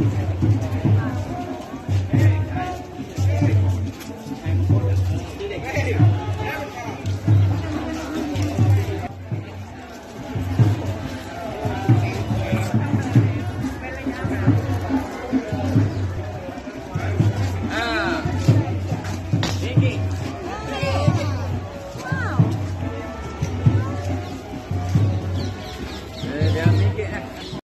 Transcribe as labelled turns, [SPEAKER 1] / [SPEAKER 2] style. [SPEAKER 1] listening.